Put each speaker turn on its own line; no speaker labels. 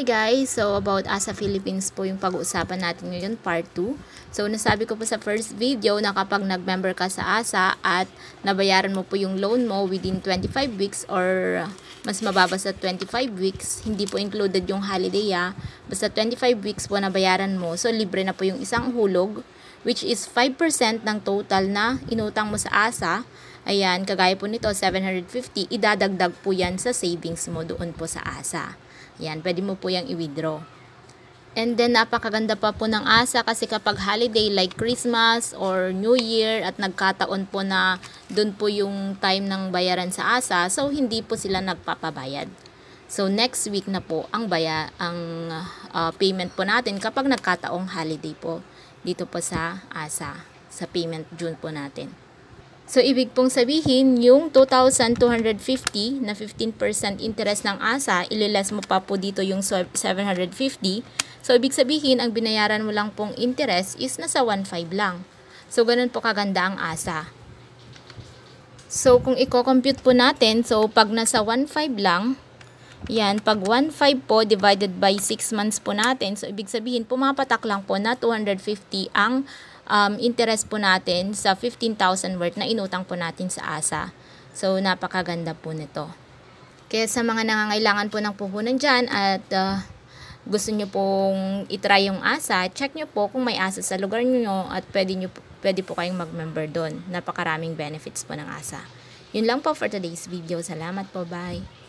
Hi guys! So about ASA Philippines po yung pag-uusapan natin ngayon, part 2. So nasabi ko po sa first video na kapag nag-member ka sa ASA at nabayaran mo po yung loan mo within 25 weeks or mas mababa sa 25 weeks, hindi po included yung holiday ah. Basta 25 weeks po nabayaran mo, so libre na po yung isang hulog which is 5% ng total na inutang mo sa ASA. Ayan, kagaya po nito, 750, idadagdag po yan sa savings mo doon po sa ASA. Yan, pwede mo po yung i-withdraw. And then, napakaganda pa po ng ASA kasi kapag holiday like Christmas or New Year at nagkataon po na doon po yung time ng bayaran sa ASA, so hindi po sila nagpapabayad. So, next week na po ang, baya, ang uh, payment po natin kapag nagkataong holiday po dito po sa ASA, sa payment June po natin. So, ibig pong sabihin, yung 2,250 na 15% interest ng ASA, ililes mo pa po dito yung 750. So, ibig sabihin, ang binayaran mo lang pong interest is nasa 1,500 lang. So, ganun po kaganda ang ASA. So, kung i-compute po natin, so, pag nasa 1,500 lang, yan, pag 1,500 po divided by 6 months po natin, so, ibig sabihin, pumapatak lang po na 250 ang um, interest po natin sa 15,000 worth na inutang po natin sa ASA. So, napakaganda po nito. Kaya sa mga nangangailangan po ng puhunan dyan at uh, gusto nyo pong itry yung ASA, check nyo po kung may ASA sa lugar nyo at pwede, nyo, pwede po kayong mag-member doon. Napakaraming benefits po ng ASA. Yun lang po for today's video. Salamat po. Bye!